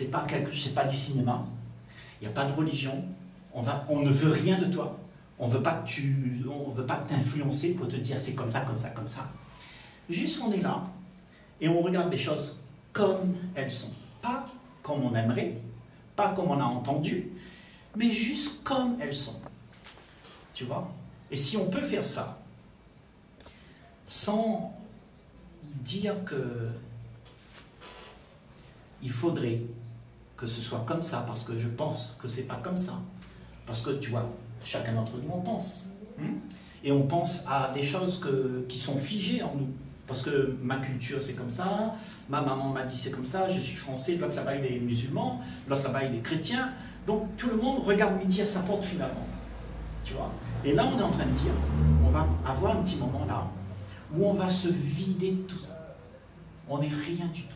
c'est pas, quelque, c'est pas du cinéma, il n'y a pas de religion, on, va, on ne veut rien de toi, on veut pas que tu, on veut pas t'influencer pour te dire c'est comme ça, comme ça, comme ça. Juste on est là et on regarde les choses comme elles sont, pas comme on aimerait, pas comme on a entendu, mais juste comme elles sont. Tu vois? Et si on peut faire ça, sans dire que il faudrait que ce soit comme ça, parce que je pense que c'est pas comme ça. Parce que tu vois, chacun d'entre nous, on pense. Hmm? Et on pense à des choses qui sont figées en nous. Parce que ma culture, c'est comme ça, ma maman m'a dit c'est comme ça, je suis français, l'autre là-bas, il est musulman, l'autre là-bas, il est chrétien. Donc tout le monde regarde midi à sa porte finalement. Tu vois? Et là, on est en train de dire, on va avoir un petit moment là, où on va se vider de tout ça. On n'est rien du tout.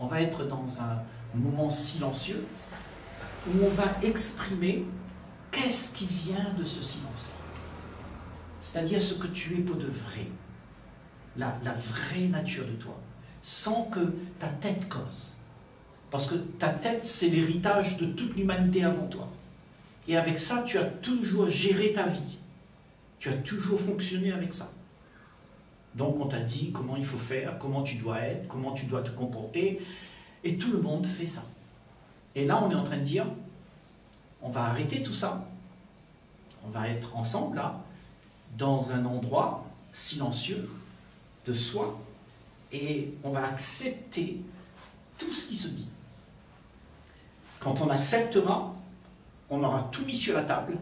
On va être dans un moment silencieux, où on va exprimer qu'est-ce qui vient de ce silence C'est-à-dire ce que tu es pour de vrai, la, la vraie nature de toi, sans que ta tête cause. Parce que ta tête, c'est l'héritage de toute l'humanité avant toi. Et avec ça, tu as toujours géré ta vie. Tu as toujours fonctionné avec ça. Donc on t'a dit comment il faut faire, comment tu dois être, comment tu dois te comporter. Et tout le monde fait ça. Et là, on est en train de dire, on va arrêter tout ça. On va être ensemble là, dans un endroit silencieux de soi, et on va accepter tout ce qui se dit. Quand on acceptera, on aura tout mis sur la table,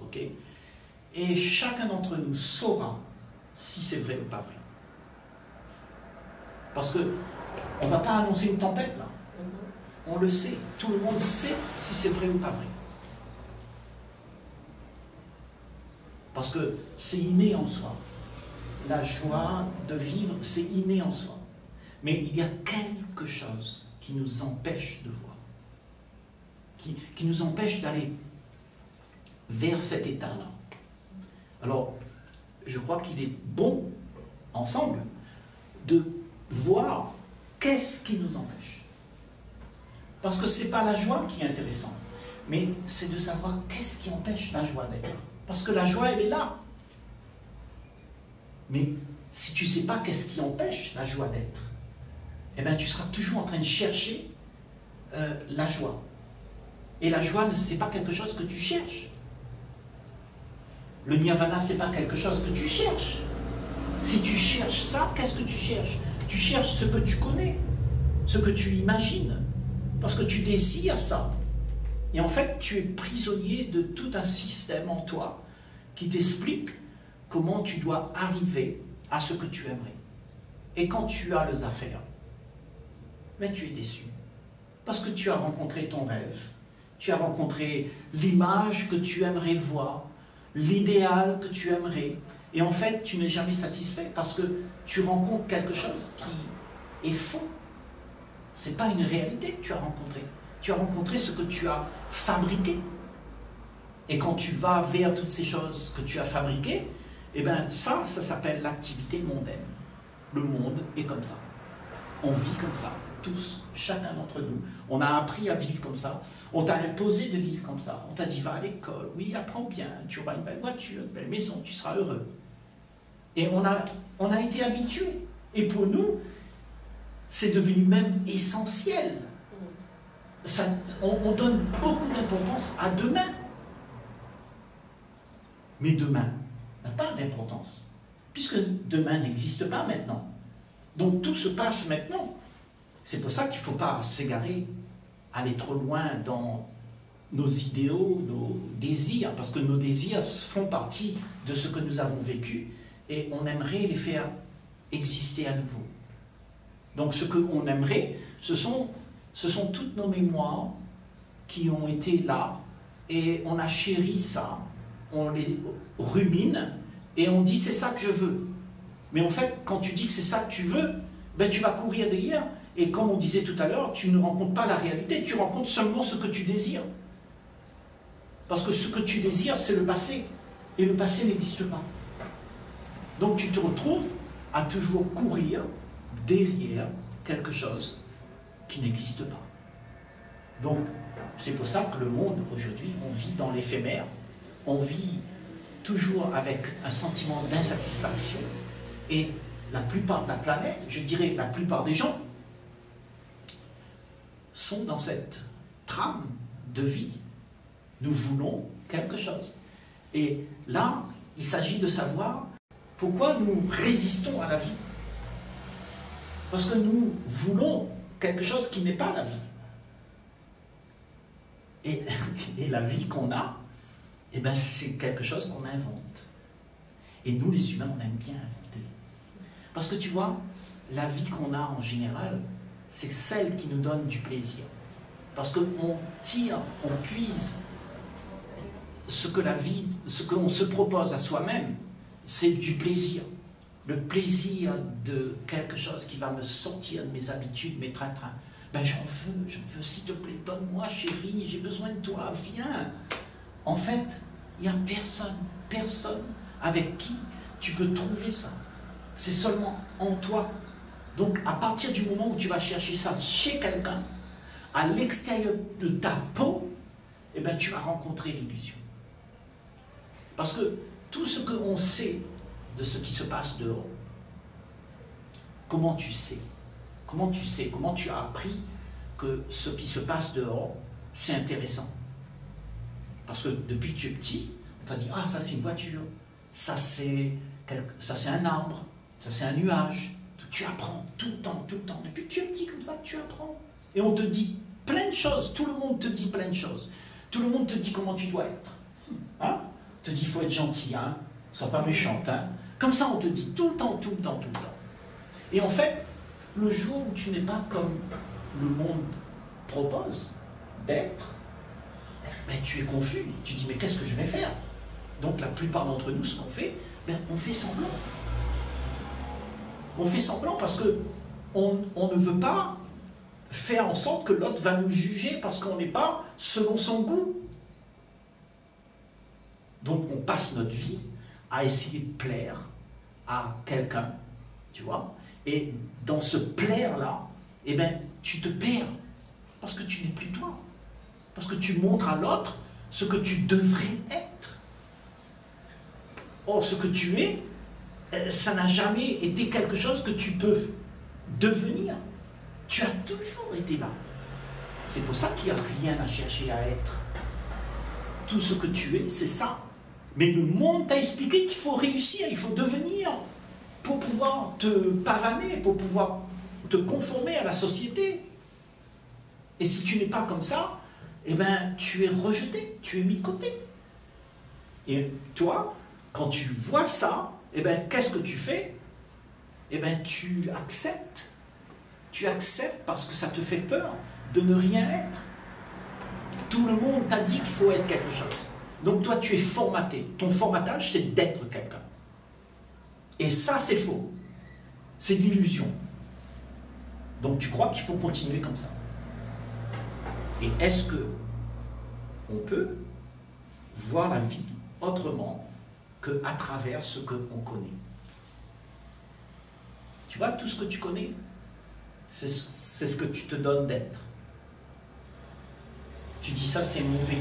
ok? Et chacun d'entre nous saura si c'est vrai ou pas vrai. Parce que on ne va pas annoncer une tempête là. On le sait. Tout le monde sait si c'est vrai ou pas vrai. Parce que c'est inné en soi. La joie de vivre, c'est inné en soi. Mais il y a quelque chose qui nous empêche de voir, qui, qui nous empêche d'aller vers cet état-là. Alors, je crois qu'il est bon, ensemble, de voir qu'est-ce qui nous empêche? Parce que ce n'est pas la joie qui est intéressante, mais c'est de savoir qu'est-ce qui empêche la joie d'être. Parce que la joie, elle est là. Mais si tu ne sais pas qu'est-ce qui empêche la joie d'être, eh bien, tu seras toujours en train de chercher euh, la joie. Et la joie, ce n'est pas quelque chose que tu cherches. Le nirvana, ce n'est pas quelque chose que tu cherches. Si tu cherches ça, qu'est-ce que tu cherches? Tu cherches ce que tu connais, ce que tu imagines, parce que tu désires ça. Et en fait, tu es prisonnier de tout un système en toi qui t'explique comment tu dois arriver à ce que tu aimerais. Et quand tu as les affaires, mais tu es déçu. Parce que tu as rencontré ton rêve, tu as rencontré l'image que tu aimerais voir, l'idéal que tu aimerais. Et en fait, tu n'es jamais satisfait parce que tu rencontres quelque chose qui est faux. Ce n'est pas une réalité que tu as rencontré. Tu as rencontré ce que tu as fabriqué. Et quand tu vas vers toutes ces choses que tu as fabriquées, eh bien ça, ça s'appelle l'activité mondaine. Le monde est comme ça. On vit comme ça tous, chacun d'entre nous. On a appris à vivre comme ça. On t'a imposé de vivre comme ça. On t'a dit va à l'école, oui, apprends bien, tu auras une belle voiture, une belle maison, tu seras heureux. Et on a, a été habitués. Et pour nous, c'est devenu même essentiel. On, donne beaucoup d'importance à demain. Mais demain n'a pas d'importance, puisque demain n'existe pas maintenant. Donc tout se passe maintenant. C'est pour ça qu'il ne faut pas s'égarer, aller trop loin dans nos idéaux, nos désirs, parce que nos désirs font partie de ce que nous avons vécu et on aimerait les faire exister à nouveau. Donc ce qu'on aimerait, ce sont, ce sont toutes nos mémoires qui ont été là et on a chéri ça, on les rumine et on dit c'est ça que je veux. Mais en fait, quand tu dis que c'est ça que tu veux, ben tu vas courir derrière et comme on disait tout à l'heure, tu ne rencontres pas la réalité, tu rencontres seulement ce que tu désires. Parce que ce que tu désires, c'est le passé. Et le passé n'existe pas. Donc tu te retrouves à toujours courir derrière quelque chose qui n'existe pas. Donc, c'est pour ça que le monde, aujourd'hui, on vit dans l'éphémère, on vit toujours avec un sentiment d'insatisfaction, et la plupart de la planète, je dirais la plupart des gens, sont dans cette trame de vie. Nous voulons quelque chose. Et là, il s'agit de savoir pourquoi nous résistons à la vie? Parce que nous voulons quelque chose qui n'est pas la vie. Et, la vie qu'on a, eh ben, c'est quelque chose qu'on invente. Et nous, les humains, on aime bien inventer. Parce que tu vois, la vie qu'on a en général, c'est celle qui nous donne du plaisir. Parce qu'on tire, on puise ce que la vie, ce que l'on se propose à soi-même, c'est du plaisir. Le plaisir de quelque chose qui va me sortir de mes habitudes, mes trains-trains. Ben j'en veux, j'en veux, s'il te plaît, donne-moi chérie, j'ai besoin de toi, viens. En fait, il n'y a personne, personne avec qui tu peux trouver ça. C'est seulement en toi. Donc à partir du moment où tu vas chercher ça chez quelqu'un, à l'extérieur de ta peau, eh ben, tu vas rencontrer l'illusion. Parce que tout ce qu'on sait de ce qui se passe dehors, comment tu sais? Comment tu sais? Comment tu as appris que ce qui se passe dehors, c'est intéressant? Parce que depuis que tu es petit, on t'a dit, ah ça c'est une voiture, ça c'est un arbre, ça c'est un nuage. Tu apprends tout le temps, tout le temps. Depuis que tu es petit comme ça, tu apprends. Et on te dit plein de choses, tout le monde te dit plein de choses. Tout le monde te dit comment tu dois être. Te dit il faut être gentil, hein sois pas méchante. Hein comme ça, on te dit tout le temps, tout le temps, tout le temps. Et en fait, le jour où tu n'es pas comme le monde propose d'être, ben, tu es confus. Tu dis mais qu'est-ce que je vais faire? Donc la plupart d'entre nous, ce qu'on fait, ben, on fait semblant. On fait semblant parce que on, on ne veut pas faire en sorte que l'autre va nous juger parce qu'on n'est pas selon son goût. Donc on passe notre vie à essayer de plaire à quelqu'un, tu vois. Et dans ce plaire-là, eh ben, tu te perds parce que tu n'es plus toi. Parce que tu montres à l'autre ce que tu devrais être. Or, ce que tu es, euh, ça n'a jamais été quelque chose que tu peux devenir. Tu as toujours été là. C'est pour ça qu'il n'y a rien à chercher à être. Tout ce que tu es, c'est ça. Mais le monde t'a expliqué qu'il faut réussir, il faut devenir pour pouvoir te pavaner, pour pouvoir te conformer à la société. Et si tu n'es pas comme ça, eh ben, tu es rejeté, tu es mis de côté. Et toi, quand tu vois ça, eh ben, qu'est-ce que tu fais? Eh ben, tu acceptes tu acceptes parce que ça te fait peur de ne rien être. Tout le monde t'a dit qu'il faut être quelque chose. Donc toi, tu es formaté. Ton formatage, c'est d'être quelqu'un. Et ça, c'est faux. C'est de l'illusion. Donc tu crois qu'il faut continuer comme ça. Et est-ce que on peut voir la vie autrement qu'à travers ce qu'on connaît? Tu vois, tout ce que tu connais, c'est ce que tu te donnes d'être. Tu dis ça, c'est mon pays.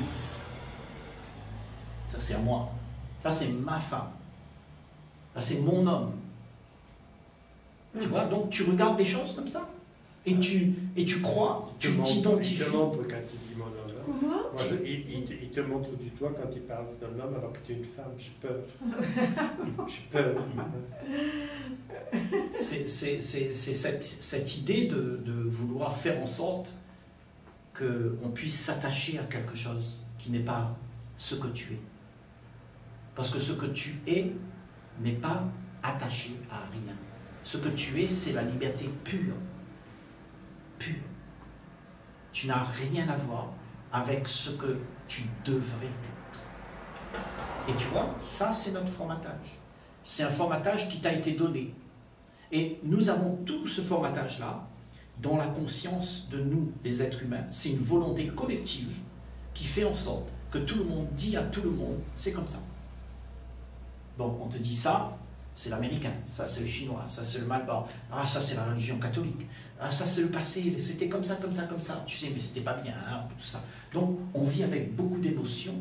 Ça, c'est à moi. Ça, c'est ma femme. Ça, c'est mon homme. Tu vois, donc tu regardes les choses comme ça. Et tu, et tu crois, tu t'identifies. Moi, il, te, montre du doigt quand il parle d'un homme alors que tu es une femme. J'ai peur. J'ai peur. C'est cette, cette, idée de, de, vouloir faire en sorte qu'on puisse s'attacher à quelque chose qui n'est pas ce que tu es. Parce que ce que tu es n'est pas attaché à rien. Ce que tu es, c'est la liberté pure. Pure. Tu n'as rien à voir avec ce que tu devrais être. Et tu vois, ça c'est notre formatage. C'est un formatage qui t'a été donné. Et nous avons tout ce formatage-là dans la conscience de nous, les êtres humains. C'est une volonté collective qui fait en sorte que tout le monde dit à tout le monde, c'est comme ça. Bon, on te dit ça, c'est l'américain, ça c'est le chinois, ça c'est le malbar, ah ça c'est la religion catholique, ah ça c'est le passé, c'était comme ça, comme ça, comme ça, tu sais, mais c'était pas bien, hein, tout ça. Donc on vit avec beaucoup d'émotions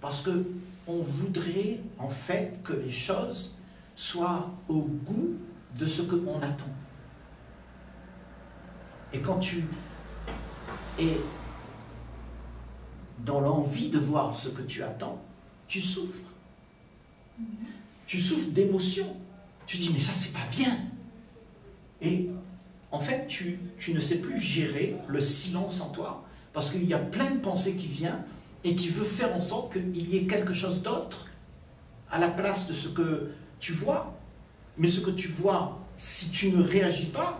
parce que on voudrait en fait que les choses soient au goût de ce que on attend. Et quand tu es dans l'envie de voir ce que tu attends, tu souffres. Tu souffres d'émotion. Tu dis, mais ça, c'est pas bien. Et en fait, tu, ne sais plus gérer le silence en toi, parce qu'il y a plein de pensées qui viennent et qui veut faire en sorte qu'il y ait quelque chose d'autre à la place de ce que tu vois. Mais ce que tu vois, si tu ne réagis pas,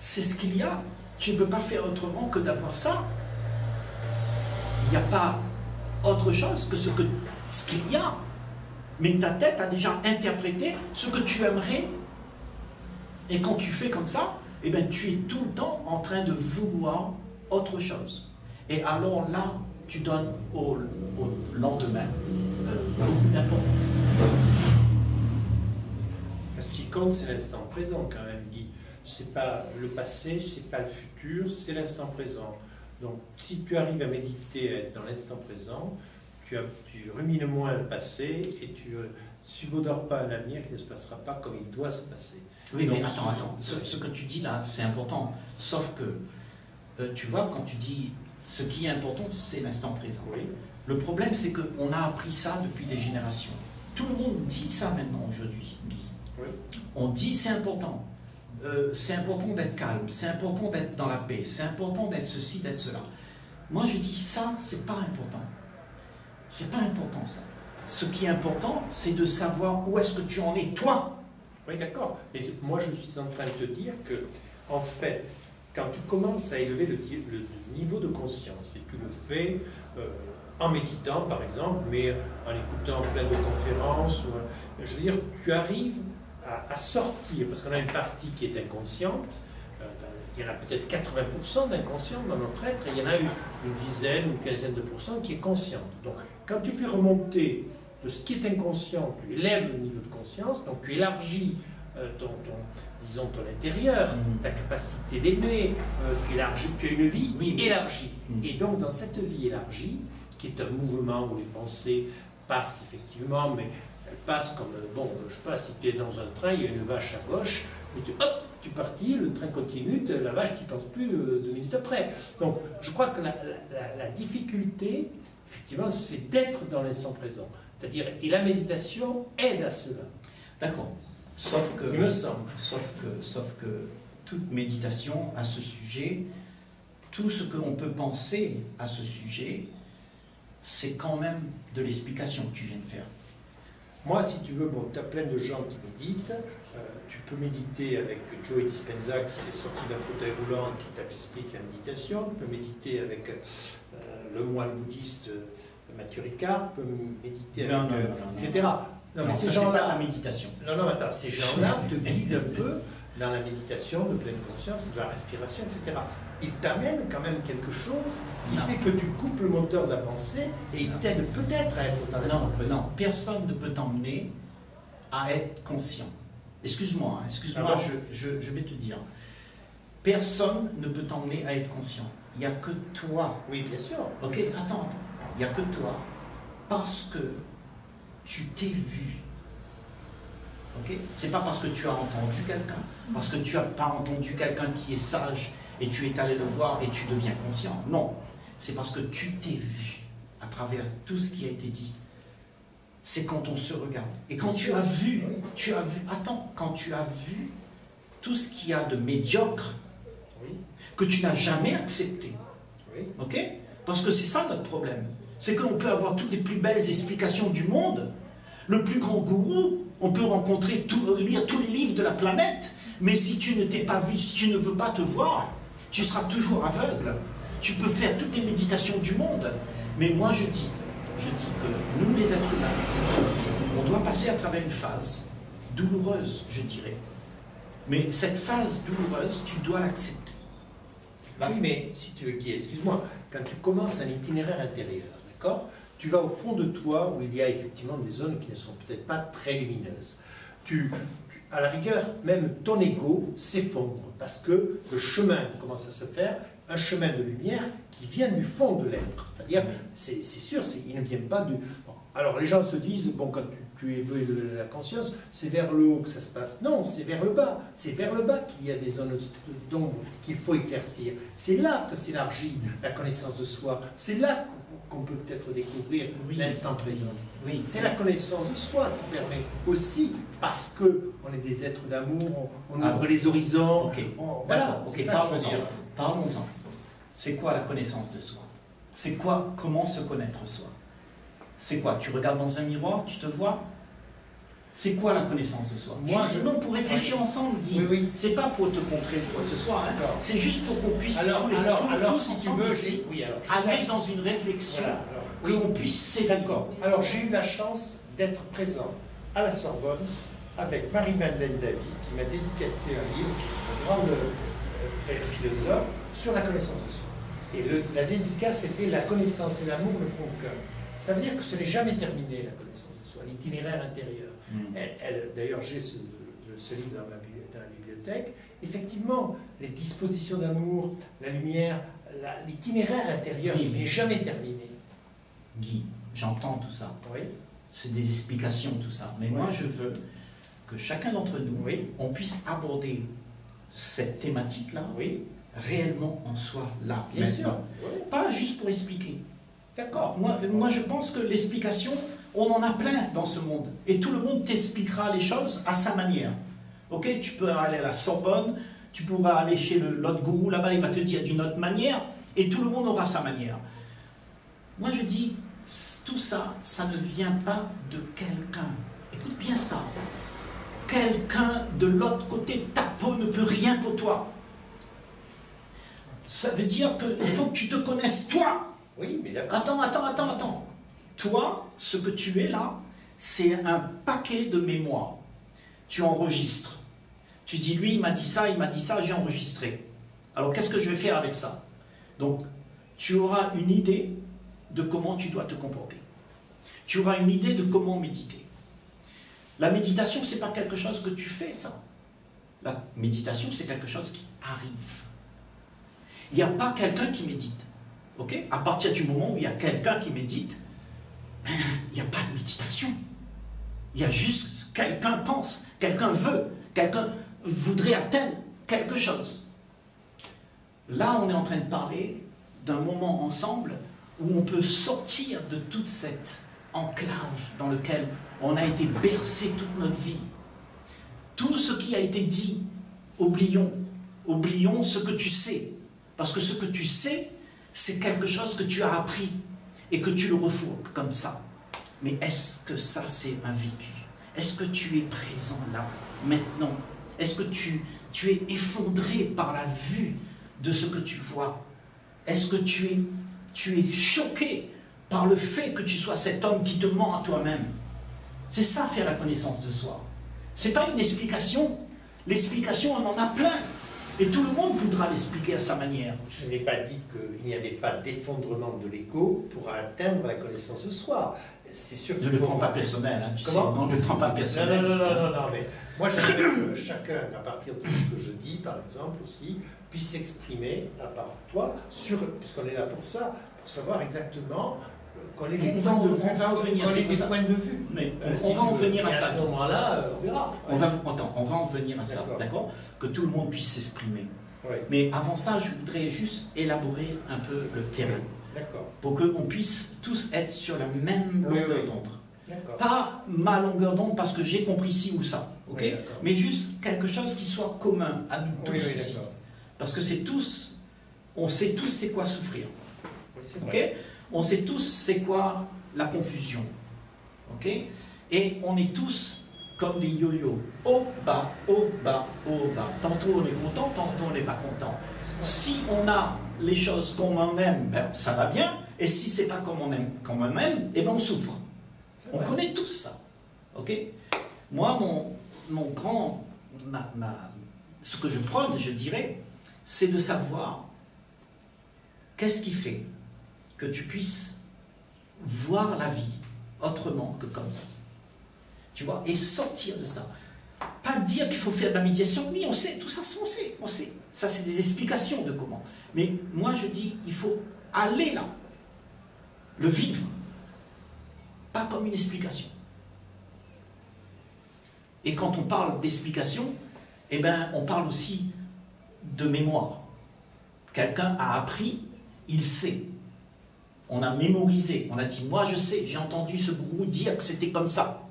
c'est ce qu'il y a. Tu ne peux pas faire autrement que d'avoir ça. Il n'y a pas autre chose que ce qu'il y a. Mais ta tête a déjà interprété ce que tu aimerais. Et quand tu fais comme ça, eh bien, tu es tout le temps en train de vouloir autre chose. Et alors là, tu donnes au, lendemain euh, beaucoup d'importance. Ce qui compte, c'est l'instant présent quand même, Guy. C'est pas le passé, c'est pas le futur, c'est l'instant présent. Donc, si tu arrives à méditer, à être dans l'instant présent, tu, tu, rumines moins le passé et tu euh, subodores pas un avenir qui ne se passera pas comme il doit se passer. Oui, mais attends, attends. Ce, que tu dis là, c'est important. Sauf que, euh, tu vois, quand tu dis ce qui est important, c'est l'instant présent. Le problème, c'est qu'on a appris ça depuis des générations. Tout le monde dit ça maintenant aujourd'hui. On dit c'est important. Euh, c'est important d'être calme, c'est important d'être dans la paix, c'est important d'être ceci, d'être cela. Moi, je dis ça, c'est pas important. C'est pas important ça. Ce qui est important, c'est de savoir où est-ce que tu en es, toi. Oui, d'accord. Mais moi, je suis en train de te dire que, en fait, quand tu commences à élever le, niveau de conscience, et tu le fais euh, en méditant par exemple, mais en écoutant plein de conférences, ou, je veux dire, tu arrives à, sortir, parce qu'on a une partie qui est inconsciente, euh, il y en a peut-être 80% d'inconscient dans notre être, et il y en a une, dizaine, une quinzaine de pourcents qui est consciente. Donc quand tu fais remonter de ce qui est inconscient, tu élèves le niveau de conscience, donc tu élargis euh, ton, disons, ton intérieur, mm. ta capacité d'aimer, euh, tu, as une vie élargie. Mm. Et donc, dans cette vie élargie, qui est un mouvement où les pensées passent effectivement, mais elles passent comme, euh, bon, je sais pas, si tu es dans un train, il y a une vache à gauche, et tu, hop, tu partis, le train continue, la vache, tu ne penses plus deux minutes après. Donc, je crois que la, la difficulté, effectivement, c'est d'être dans l'instant présent. C'est-à-dire, et la méditation aide à cela. D'accord. Sauf que, me semble. Sauf que, sauf que toute méditation à ce sujet, tout ce que l'on peut penser à ce sujet, c'est quand même de l'explication que tu viens de faire. Moi, si tu veux, bon, tu as plein de gens qui méditent. Euh, tu peux méditer avec Joe Dispenza qui s'est sorti d'un fauteuil roulant qui t'explique la méditation. Tu peux méditer avec euh, le moine bouddhiste euh, Mathieu Ricard. Tu peux méditer avec. etc. Non, mais ces gens-là. la méditation. Non, non, attends, ces gens-là te guident un peu dans la méditation de pleine conscience, de la respiration, etc. Ils t'amènent quand même quelque chose qui fait que tu coupes le moteur de la pensée et ils t'aident peut-être à être dans l'instant présent. Non, personne ne peut t'emmener à être conscient. Excuse-moi, hein, excuse-moi, je, je, je, vais te dire. Personne ne peut t'emmener à être conscient. Il n'y a que toi. Oui, bien sûr. Ok, attends, attends. Il n'y a que toi. Parce que tu t'es vu. Ok C'est pas parce que tu as entendu quelqu'un, parce que tu n'as pas entendu quelqu'un qui est sage et tu es allé le voir et tu deviens conscient. Non, c'est parce que tu t'es vu à travers tout ce qui a été dit. C'est quand on se regarde. Et quand tu as vu, tu as vu, attends, quand tu as vu tout ce qu'il y a de médiocre que tu n'as jamais accepté. Ok? Parce que c'est ça notre problème. C'est qu'on peut avoir toutes les plus belles explications du monde, le plus grand gourou, on peut rencontrer, lire tous les livres de la planète, mais si tu ne t'es pas vu, si tu ne veux pas te voir, tu seras toujours aveugle. Tu peux faire toutes les méditations du monde. Mais moi je dis, je dis que nous les êtres humains, on doit passer à travers une phase douloureuse, je dirais. Mais cette phase douloureuse, tu dois l'accepter. oui, mais si tu veux, qui excuse-moi, quand tu commences un itinéraire intérieur, d'accord tu vas au fond de toi où il y a effectivement des zones qui ne sont peut-être pas très lumineuses. tu, à la rigueur, même ton ego s'effondre parce que le chemin commence à se faire, un chemin de lumière qui vient du fond de l'être. C'est-à-dire, c'est sûr, il ne vient pas du. Alors les gens se disent, bon, quand tu, tu éveilles la conscience, c'est vers le haut que ça se passe. Non, c'est vers le bas. C'est vers le bas qu'il y a des zones d'ombre qu'il faut éclaircir. C'est là que s'élargit la connaissance de soi. C'est là qu'on peut peut-être découvrir l'instant présent. Oui. C'est la connaissance de soi qui permet aussi, parce que on est des êtres d'amour, on, ah ouvre les horizons. voilà, parlons-en. C'est quoi la connaissance de soi? C'est quoi Comment se connaître soi? C'est quoi Tu regardes dans un miroir, tu te vois? C'est quoi la connaissance de soi? Moi, non, pour réfléchir ensemble, Guy. Oui, C'est pas pour te contrer quoi que ce soit. Hein. C'est juste pour qu'on puisse alors, alors, alors, tous ensemble oui, aller dans une réflexion, qu'on puisse s'éveiller. D'accord. Alors j'ai eu la chance d'être présent à la Sorbonne avec Marie-Madeleine Davy, qui m'a dédicacé un livre, une grande euh, philosophe, sur la connaissance de soi. Et la dédicace, c'était La connaissance et l'amour ne font qu'un. Ça veut dire que ce n'est jamais terminé, la connaissance de soi, l'itinéraire intérieur. Hmm. Elle, D'ailleurs, j'ai ce, livre dans, la bibliothèque. Effectivement, les dispositions d'amour, la lumière, l'itinéraire intérieur qui n'est jamais terminé. Guy, j'entends tout ça. Oui. C'est des explications, tout ça. Mais moi, je veux que chacun d'entre nous, oui. on puisse aborder cette thématique-là oui. réellement en soi, là, Bien sûr. Pas juste pour expliquer. D'accord. Moi, moi, je pense que l'explication, on en a plein dans ce monde. Et tout le monde t'expliquera les choses à sa manière. Ok Tu peux aller à la Sorbonne, tu pourras aller chez l'autre gourou là-bas, il va te dire d'une autre manière, et tout le monde aura sa manière. Moi, je dis, tout ça, ça ne vient pas de quelqu'un. Écoute bien ça. Quelqu'un de l'autre côté ta peau ne peut rien pour toi. Ça veut dire qu'il faut que tu te connaisses toi. Oui, mais Attends, attends, attends, attends. Toi, ce que tu es là, c'est un paquet de mémoire. Tu enregistres. Tu dis, lui, il m'a dit ça, il m'a dit ça, j'ai enregistré. Alors, qu'est-ce que je vais faire avec ça? Donc, tu auras une idée de comment tu dois te comporter. Tu auras une idée de comment méditer. La méditation, ce n'est pas quelque chose que tu fais, ça. La méditation, c'est quelque chose qui arrive. Il n'y a pas quelqu'un qui médite. ok? À partir du moment où il y a quelqu'un qui médite, il n'y a pas de méditation. Il y a juste quelqu'un pense, quelqu'un veut, quelqu'un voudrait atteindre quelque chose. Là, on est en train de parler d'un moment ensemble où on peut sortir de toute cette enclave dans laquelle on a été bercé toute notre vie. Tout ce qui a été dit, oublions. Oublions ce que tu sais. Parce que ce que tu sais, c'est quelque chose que tu as appris et que tu le refourques comme ça. Mais est-ce que ça, c'est un vécu Est-ce que tu es présent là, maintenant? Est-ce que tu, tu es effondré par la vue de ce que tu vois? Est-ce que tu es tu es choqué par le fait que tu sois cet homme qui te ment à toi-même? C'est ça faire la connaissance de soi. C'est pas une explication. L'explication, on en a plein. Et tout le monde voudra l'expliquer à sa manière. Je n'ai pas dit qu'il n'y avait pas d'effondrement de l'ego pour atteindre la connaissance de soi. C'est sûr Ne le prends pas personnel, hein, tu Comment sais. Non, ne le prends pas personnel. Non, non, non, non, non, mais moi j'aimerais que chacun, à partir de ce que je dis, par exemple, aussi, puisse s'exprimer, à part toi, sur, puisqu'on est là pour ça, pour savoir exactement vue. On va en venir points de vue. Mais euh, on va en venir à ça. À ce moment-là, on verra. On va, on va en venir à ça, d'accord Que tout le monde puisse s'exprimer. Mais avant ça, je voudrais juste élaborer un peu le terrain. Pour qu'on puisse tous être sur la même longueur d'onde. Pas ma longueur d'onde parce que j'ai compris ci ou ça, ok? Mais juste quelque chose qui soit commun à nous tous ici. Parce que c'est tous, on sait tous c'est quoi souffrir. ok? On sait tous c'est quoi la confusion. ok? Et on est tous comme des yo-yo. Haut, bas, haut, bas, haut, bas. Tantôt on est content, tantôt on n'est pas content. Si on a les choses comme on aime, ben, ça va bien. Et si c'est pas comme on aime, comme on aime, eh ben on souffre. On connaît tous ça. Ok? Moi, mon, mon grand, ce que je prône, je dirais, c'est de savoir qu'est-ce qui fait que tu puisses voir la vie autrement que comme ça. Tu vois Et sortir de ça. Pas dire qu'il faut faire de la médiation. Oui, on sait, tout ça, on sait, on sait. Ça, c'est des explications de comment. Mais moi, je dis, il faut aller là, le vivre, pas comme une explication. Et quand on parle d'explication, eh ben, on parle aussi de mémoire. Quelqu'un a appris, il sait. On a mémorisé, on a dit, moi je sais, j'ai entendu ce gourou dire que c'était comme ça.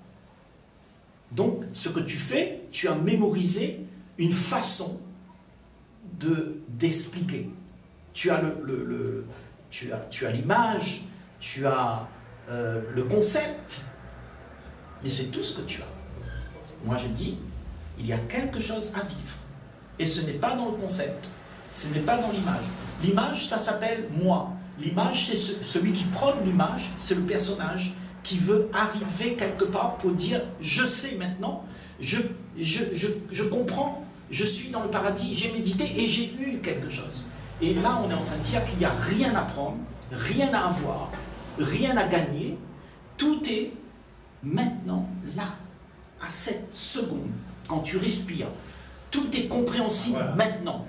Donc, ce que tu fais, tu as mémorisé une façon de d'expliquer. Tu as le, le, tu as, tu as l'image, tu as euh, le concept, mais c'est tout ce que tu as. Moi, je dis, il y a quelque chose à vivre, et ce n'est pas dans le concept, ce n'est pas dans l'image. L'image, ça s'appelle moi. L'image, c'est celui qui prône l'image, c'est le personnage qui veut arriver quelque part pour dire je sais maintenant, je, je, comprends, je suis dans le paradis, j'ai médité et j'ai eu quelque chose. Et là, on est en train de dire qu'il n'y a rien à prendre, rien à avoir, rien à gagner. Tout est maintenant là, à cette seconde, quand tu respires. Tout est compréhensible maintenant.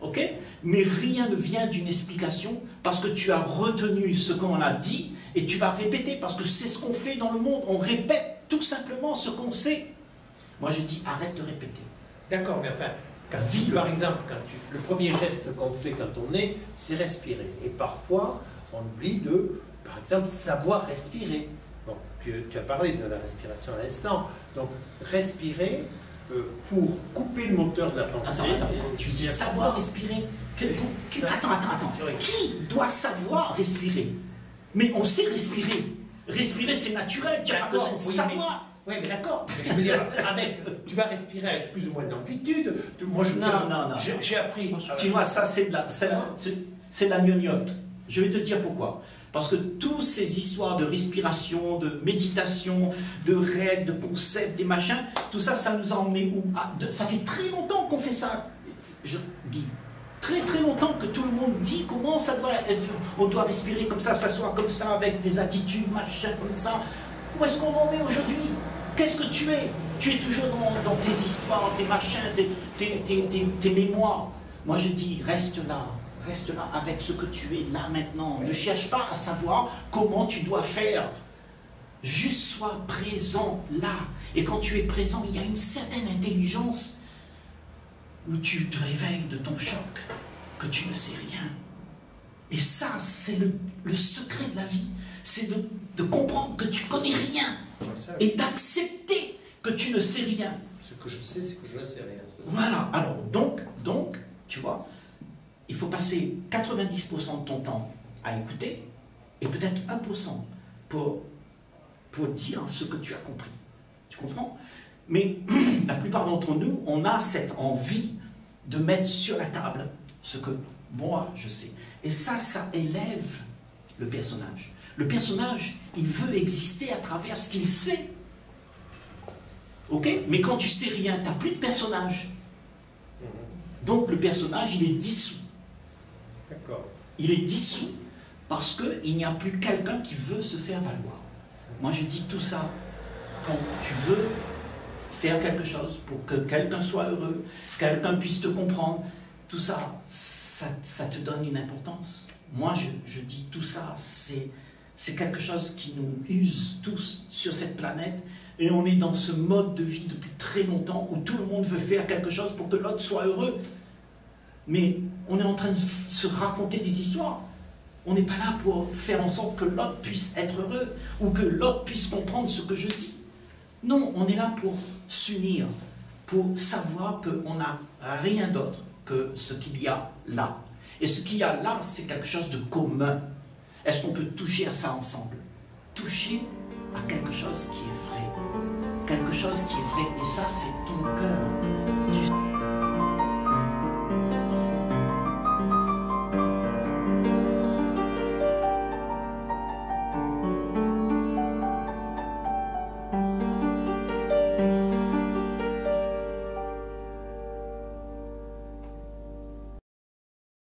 Ok Mais rien ne vient d'une explication parce que tu as retenu ce qu'on a dit et tu vas répéter parce que c'est ce qu'on fait dans le monde. On répète tout simplement ce qu'on sait. Moi, je dis arrête de répéter. D'accord, mais enfin, quand, par exemple, quand le premier geste qu'on fait quand on est, c'est respirer. Et parfois, on oublie de, par exemple, savoir respirer. Bon, tu, tu as parlé de la respiration à l'instant. Donc, respirer, pour couper le moteur de la pensée. Attends, attends, tu dis savoir respirer. attends, attends, attends. Qui doit savoir respirer? Mais on sait respirer. Respirer, c'est naturel, tu as pas besoin de savoir. Oui, mais d'accord. Je veux dire, avec, tu vas respirer avec plus ou moins d'amplitude. Moi, je non, non, non. J'ai appris. Tu vois, ça, c'est de la, c'est la gnognotte. Je vais te dire pourquoi. Parce que toutes ces histoires de respiration, de méditation, de règles, de concepts, des machins, tout ça, ça nous a emmené où? Ah, Ça fait très longtemps qu'on fait ça, je, Guy. Très très longtemps que tout le monde dit comment ça doit, on doit respirer comme ça, s'asseoir comme ça, avec des attitudes, machin comme ça. Où est-ce qu'on en est aujourd'hui? Qu'est-ce que tu es? Tu es toujours dans, tes histoires, tes machins, tes mémoires. Moi je dis, reste là, Reste là avec ce que tu es là maintenant. Ne cherche pas à savoir comment tu dois faire. Juste sois présent là. Et quand tu es présent, il y a une certaine intelligence où tu te réveilles de ton choc, que tu ne sais rien. Et ça, c'est le, secret de la vie. C'est de, de, comprendre que tu connais rien. Et d'accepter que tu ne sais rien. Ce que je sais, c'est que je ne sais rien. Voilà. Alors, donc, donc, tu vois, il faut passer 90% de ton temps à écouter et peut-être 1% pour, pour dire ce que tu as compris. Tu comprends? Mais la plupart d'entre nous, on a cette envie de mettre sur la table ce que moi je sais. Et ça, ça élève le personnage. Le personnage, il veut exister à travers ce qu'il sait. Ok? Mais quand tu sais rien, tu n'as plus de personnage. Donc le personnage, il est dissous. Il est dissous parce qu'il n'y a plus quelqu'un qui veut se faire valoir. Moi, je dis tout ça. Quand tu veux faire quelque chose pour que quelqu'un soit heureux, quelqu'un puisse te comprendre, tout ça, ça, te donne une importance. Moi, je, je dis tout ça, c'est, c'est quelque chose qui nous use tous sur cette planète. Et on est dans ce mode de vie depuis très longtemps où tout le monde veut faire quelque chose pour que l'autre soit heureux. Mais on est en train de se raconter des histoires. On n'est pas là pour faire en sorte que l'autre puisse être heureux ou que l'autre puisse comprendre ce que je dis. Non, on est là pour s'unir, pour savoir qu'on n'a rien d'autre que ce qu'il y a là. Et ce qu'il y a là, c'est quelque chose de commun. Est-ce qu'on peut toucher à ça ensemble? Toucher à quelque chose qui est vrai. Quelque chose qui est vrai. Et ça, c'est ton cœur.